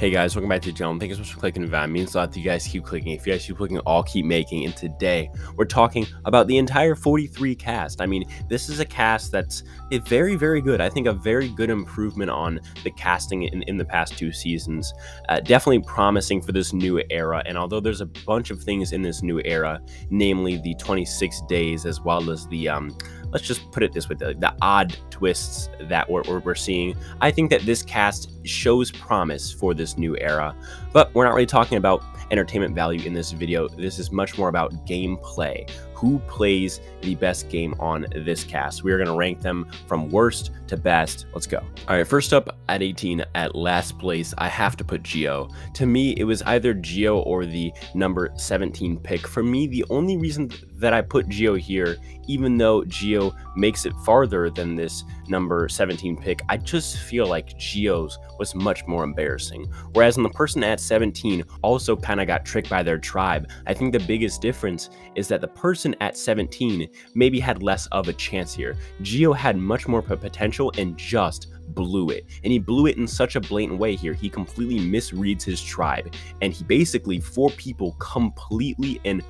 Hey guys, welcome back to the channel. Thank you so much for clicking that. It means a lot that you guys keep clicking. If you guys keep clicking, I'll keep making. And today we're talking about the entire 43 cast. I mean, this is a cast that's very, very good. I think a very good improvement on the casting in, in the past two seasons. Uh, definitely promising for this new era. And although there's a bunch of things in this new era, namely the 26 days as well as the um, let's just put it this way the, the odd twists that we're, we're, seeing. I think that this cast shows promise for this new era but we're not really talking about entertainment value in this video. This is much more about gameplay who plays the best game on this cast. We are going to rank them from worst to best. Let's go. All right, first up at 18 at last place, I have to put Geo. To me, it was either Geo or the number 17 pick. For me, the only reason that I put Geo here, even though Geo makes it farther than this number 17 pick, I just feel like Geo's was much more embarrassing. Whereas on the person at 17 also kind of got tricked by their tribe. I think the biggest difference is that the person at 17 maybe had less of a chance here. Geo had much more potential and just blew it. And he blew it in such a blatant way here. He completely misreads his tribe. And he basically, four people, completely and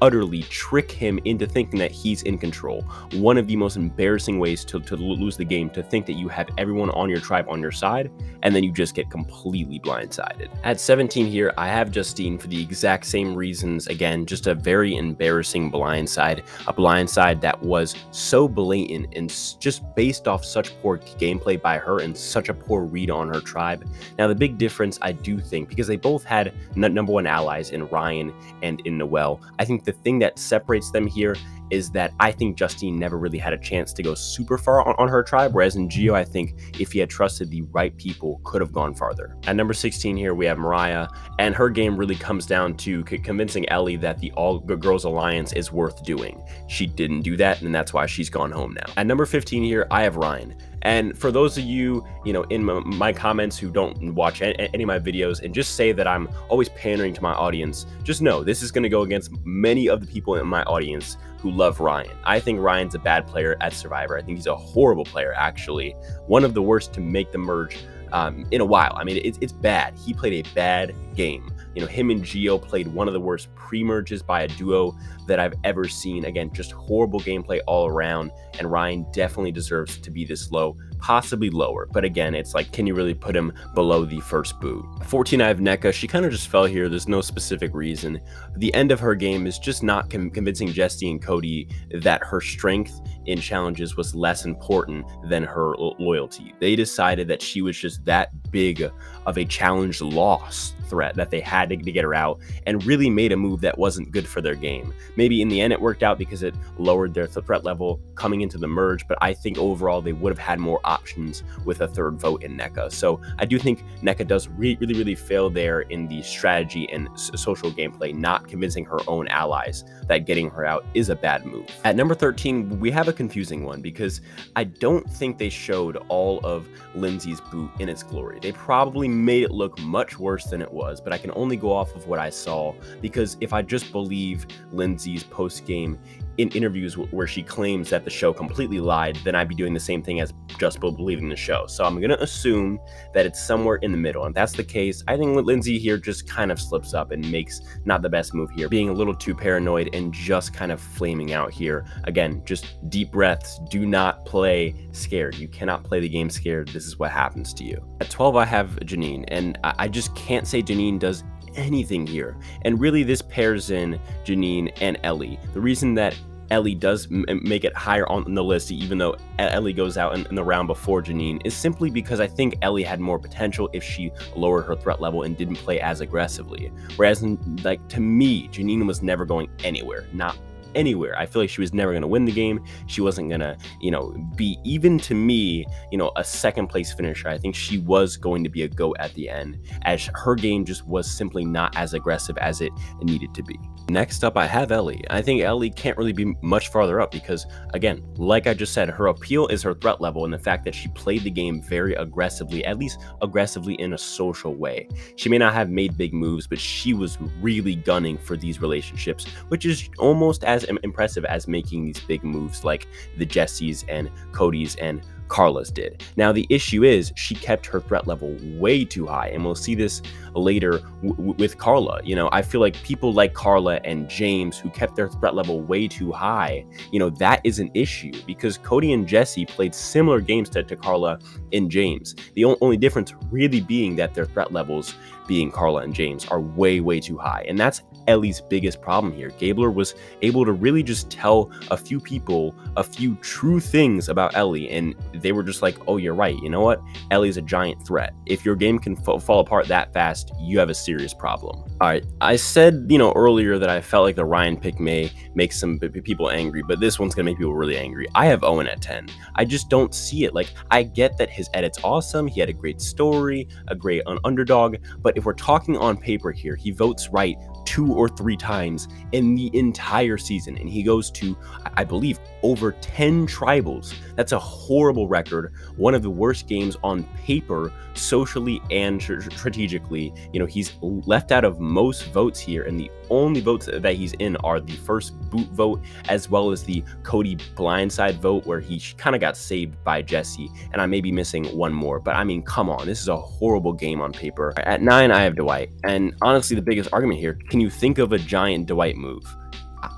utterly trick him into thinking that he's in control. One of the most embarrassing ways to, to lose the game, to think that you have everyone on your tribe on your side, and then you just get completely blindsided. At 17 here, I have Justine for the exact same reasons. Again, just a very embarrassing blindside, a blindside that was so blatant and just based off such poor gameplay by her and such a poor read on her tribe. Now, the big difference, I do think, because they both had number one allies in Ryan and in Noelle, I think the thing that separates them here is that I think Justine never really had a chance to go super far on, on, her tribe, whereas in Geo, I think if he had trusted the right people, could have gone farther. At number 16 here, we have Morriah, and her game really comes down to convincing Elie that the All Girls Alliance is worth doing. She didn't do that, and that's why she's gone home now. At number 15 here, I have Ryan. And for those of you, you know, in my comments who don't watch any of my videos and just say that I'm always pandering to my audience, just know this is going to go against many of the people in my audience who love Ryan. I think Ryan's a bad player at Survivor. I think he's a horrible player, actually. One of the worst to make the merge um, in a while. I mean, it's, it's bad. He played a bad game. You know, him and Geo played one of the worst pre-merges by a duo that I've ever seen. Again, just horrible gameplay all around, and Ryan definitely deserves to be this low, possibly lower. But again, it's like, can you really put him below the first boot? 14, I have Nneka. She kind of just fell here. There's no specific reason. The end of her game is just not convincing Jesse and Cody that her strength in challenges was less important than her loyalty. They decided that she was just that big of a challenge loss threat that they had to, to get her out and really made a move that wasn't good for their game. Maybe in the end it worked out because it lowered their threat level coming into the merge, but I think overall they would have had more options with a third vote in Nneka. So I do think Nneka does re really, really fail there in the strategy and social gameplay, not convincing her own allies that getting her out is a bad move. At number 13, we have a confusing one because I don't think they showed all of Lindsay's boot in its glory. They probably made it look much worse than it was, but I can only go off of what I saw because if I just believe Lindsay's post game in interviews where she claims that the show completely lied, then I'd be doing the same thing as just believing the show. So I'm going to assume that it's somewhere in the middle. And if that's the case, I think Lindsay here just kind of slips up and makes not the best move here, being a little too paranoid and just kind of flaming out here. Again, just deep breaths. Do not play scared. You cannot play the game scared. This is what happens to you. At 12, I have Jeanine, and I just can't say Jeanine does anything here. And really, this pairs in Jeanine and Elie. The reason that Elie does make it higher on the list, even though Elie goes out in, in, the round before Jeanine, is simply because I think Elie had more potential if she lowered her threat level and didn't play as aggressively. Whereas, in, like to me, Jeanine was never going anywhere, not anywhere. I feel like she was never going to win the game. She wasn't going to, you know, be even to me, you know, a second place finisher. I think she was going to be a go at the end as her game just was simply not as aggressive as it needed to be. Next up, I have Elie. I think Elie can't really be much farther up because, again, like I just said, her appeal is her threat level and the fact that she played the game very aggressively, at least aggressively in a social way. She may not have made big moves, but she was really gunning for these relationships, which is almost as impressive as making these big moves like the Jessies and Cody's and Karla's did. Now, the issue is she kept her threat level way too high, and we'll see this later with Karla. You know, I feel like people like Karla and James who kept their threat level way too high, you know, that is an issue because Cody and Jesse played similar games to, to Karla and James. The only difference really being that their threat levels, being Karla and James, are way, way too high. And that's Elie's biggest problem here. Gabler was able to really just tell a few people a few true things about Elie, and they were just like, oh, you're right. You know what? Elie's a giant threat. If your game can fall apart that fast, you have a serious problem. All right, I said, you know, earlier that I felt like the Ryan pick may make some people angry, but this one's gonna make people really angry. I have Owen at 10. I just don't see it. Like, I get that his edit's awesome. He had a great story, a great underdog, but if we're talking on paper here, he votes right two or three times in the entire season. And he goes to, I believe, over 10 tribals. That's a horrible record. One of the worst games on paper, socially and strategically. You know, he's left out of most votes here. And the only votes that he's in are the first boot vote, as well as the Cody blindside vote, where he kind of got saved by Jesse. And I may be missing one more. But I mean, come on. This is a horrible game on paper. At nine, I have Dwight. And honestly, the biggest argument here can you think of a giant Dwight move?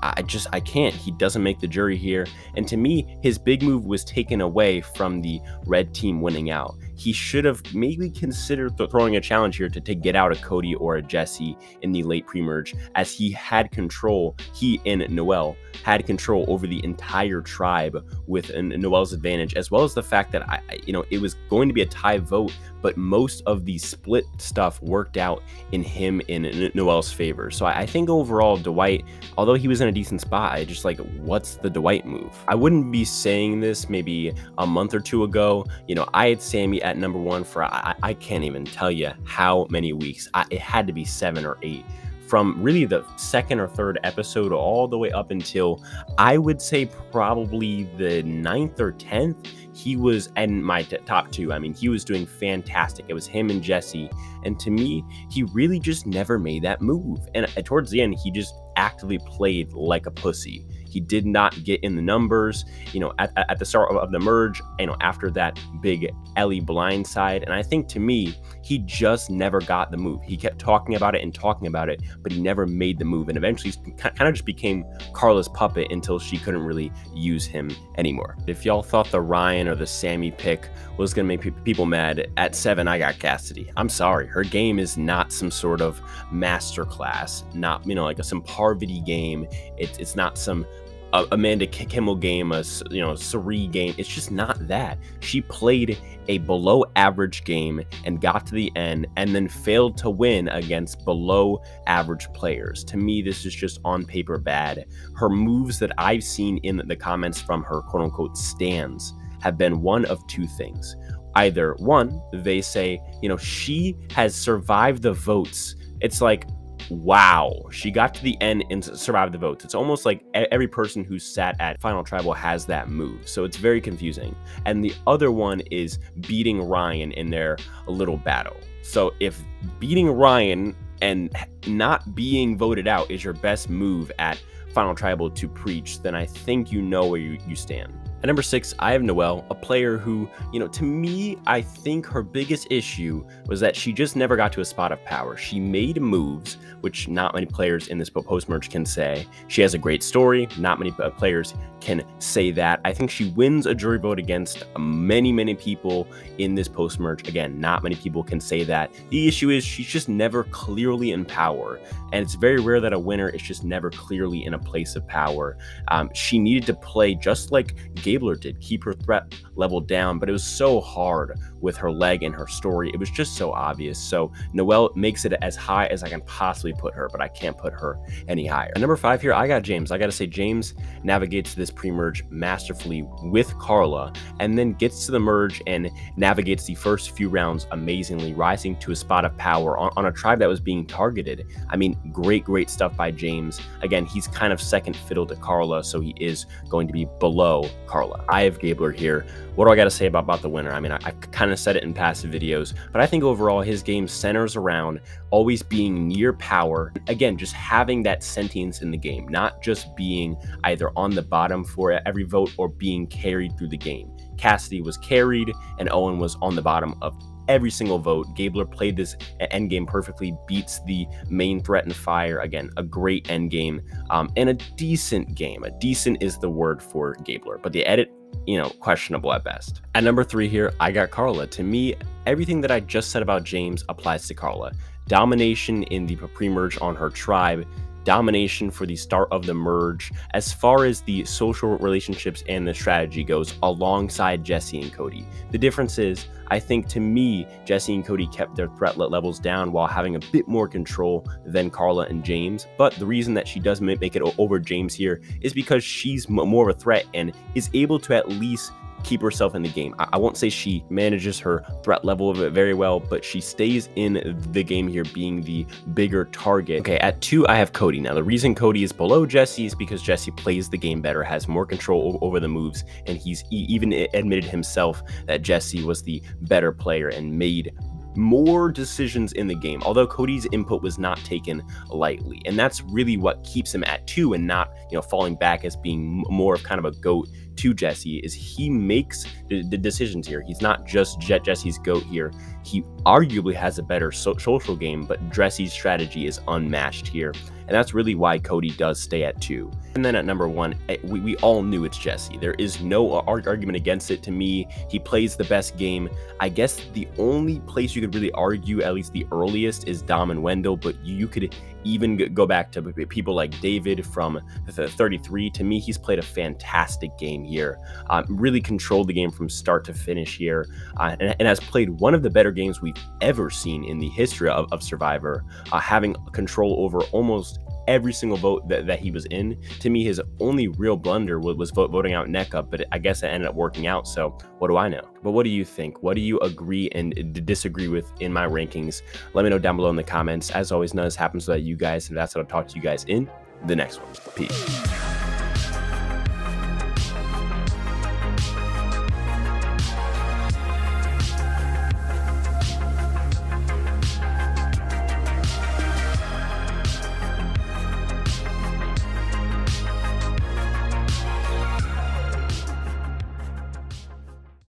I just I can't. He doesn't make the jury here. And to me, his big move was taken away from the red team winning out. He should have maybe considered th- throwing a challenge here to, to get out a Cody or a Jesse in the late pre-merge, as he had control. He and Noelle had control over the entire tribe with Noelle's advantage, as well as the fact that I, you know, it was going to be a tie vote, but most of the split stuff worked out in him in Noelle's favor. So I, I think overall, Dwight, although he was in a decent spot, I just like, what's the Dwight move? I wouldn't be saying this maybe a month or two ago. You know, I had Sami at number one for I, I can't even tell you how many weeks. I, it had to be seven or eight from really the second or third episode all the way up until I would say probably the ninth or tenth, he was in my t- top two. I mean, he was doing fantastic. It was him and Jesse. And to me, he really just never made that move. And uh, towards the end, he just actively played like a pussy. He did not get in the numbers, you know, at, at the start of the merge, you know, after that big Elie blindside. And I think to me, he just never got the move. He kept talking about it and talking about it, but he never made the move. And eventually kind of just became Karla's puppet until she couldn't really use him anymore. If y'all thought the Ryan or the Sami pick was going to make people mad, at seven, I got Cassidy. I'm sorry. Her game is not some sort of masterclass, not, you know, like a, some Parvati game. It, it's not some a Amanda Kimmel game, a you know Cirie game. It's just not that. She played a below average game and got to the end, and then failed to win against below average players. To me, this is just on paper bad. Her moves that I've seen in the comments from her quote unquote stands have been one of two things. Either one, they say, you know, she has survived the votes. It's like wow, she got to the end and survived the votes. It's almost like every person who sat at Final Tribal has that move. So it's very confusing. And the other one is beating Ryan in their little battle. So if beating Ryan and not being voted out is your best move at Final Tribal to preach, then I think you know where you, you stand. At number six, I have Noelle, a player who, you know, to me, I think her biggest issue was that she just never got to a spot of power. She made moves, which not many players in this post merge can say. She has a great story. Not many uh, players can say that. I think she wins a jury vote against many, many people in this post merge. Again, not many people can say that. The issue is she's just never clearly in power. And it's very rare that a winner is just never clearly in a place of power. Um, she needed to play just like Gabler did, keep her threat level down, but it was so hard with her leg and her story. It was just so obvious. So Noelle makes it as high as I can possibly put her, but I can't put her any higher. At number five here, I got James. I got to say, James navigates this pre merge masterfully with Karla and then gets to the merge and navigates the first few rounds amazingly, rising to a spot of power on, on a tribe that was being targeted. I mean, great, great stuff by James. Again, he's kind of second fiddle to Karla, so he is going to be below Karla Karla. I have Gabler here. What do I got to say about, about the winner? I mean, I, I kind of said it in past videos, but I think overall his game centers around always being near power. Again, just having that sentience in the game, not just being either on the bottom for every vote or being carried through the game. Cassidy was carried and Owen was on the bottom of every single vote. Gabler played this endgame perfectly, beats the main threat and fire. Again, a great endgame um, and a decent game. A decent is the word for Gabler, but the edit, you know, questionable at best. At number three here, I got Karla. To me, everything that I just said about James applies to Karla. Domination in the pre-merge on her tribe, domination for the start of the merge as far as the social relationships and the strategy goes alongside Jesse and Cody. The difference is, I think to me, Jesse and Cody kept their threat levels down while having a bit more control than Karla and James. But the reason that she does make it over James here is because she's more of a threat and is able to at least keep herself in the game. I, I won't say she manages her threat level of it very well, but she stays in the game here being the bigger target. Okay, at two, I have Cody. Now, the reason Cody is below Jesse is because Jesse plays the game better, has more control over the moves, and he's even admitted himself that Jesse was the better player and made more decisions in the game, although Cody's input was not taken lightly. And that's really what keeps him at two and not, you know, falling back as being more of kind of a goat to Jesse is he makes the, the decisions here. He's not just Jet Jesse's goat here. He arguably has a better so social game, but Jesse's strategy is unmatched here. And that's really why Cody does stay at two. And then at number one, eh, we, we all knew it's Jesse. There is no argument against it to me. He plays the best game. I guess the only place you could really argue, at least the earliest, is Dom and Wendell, but you could even go back to people like David from the 33. To me, he's played a fantastic game here. Um, really controlled the game from start to finish here, uh, and, and, has played one of the better games we've ever seen in the history of, of Survivor, uh, having control over almost every single vote that, that he was in. To me, his only real blunder was, was vote, voting out Nneka, but I guess it ended up working out. So what do I know? But what do you think? What do you agree and disagree with in my rankings? Let me know down below in the comments. As always, none of this happens that you guys, and that's what I'll talk to you guys in the next one. Peace.